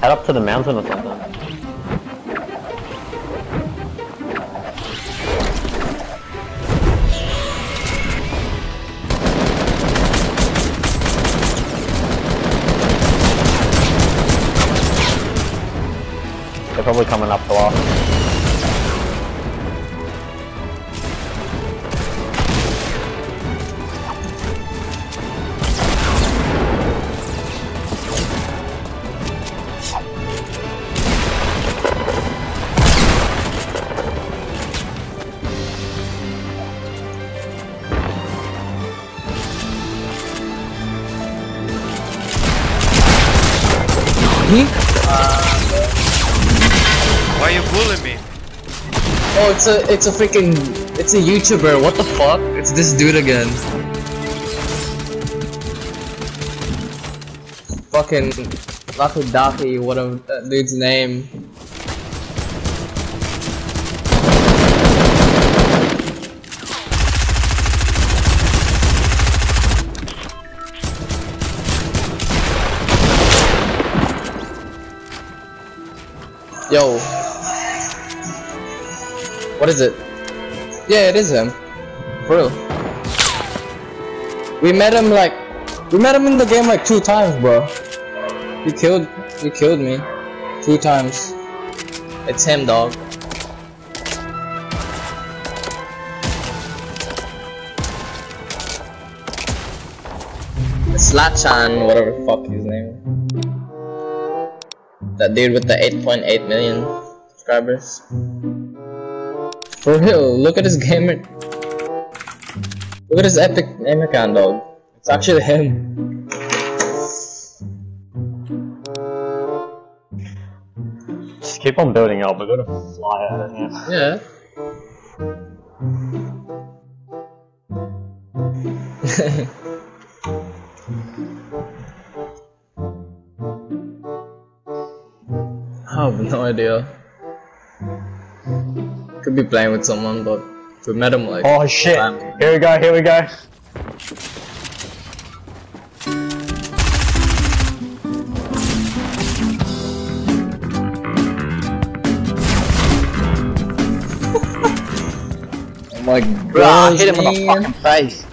Head up to the mountain or something. They're probably coming up to us. Why you bullying me? Oh, it's a it's a freaking it's a YouTuber. What the fuck? It's this dude again. Fucking LachyDachy, whatever that dude's name. Yo. What is it? Yeah, it is him. For real. We met him like we met him in the game like two times, bro. He killed you killed me. Two times. It's him, dog. Slachan, whatever the fuck his name. That dude with the 8.8 million subscribers. For real, look at his gamer. Look at his epic account, dog. It's actually him. Just keep on building up, we're gonna fly out of here. Yeah. I have no idea. Could be playing with someone, but we met him like. Oh shit! Here we go, here we go. Oh my god, hit him in the fucking face.